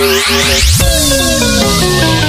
Remix.